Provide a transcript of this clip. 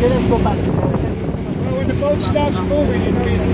go back. Well, when the boat stops moving, you know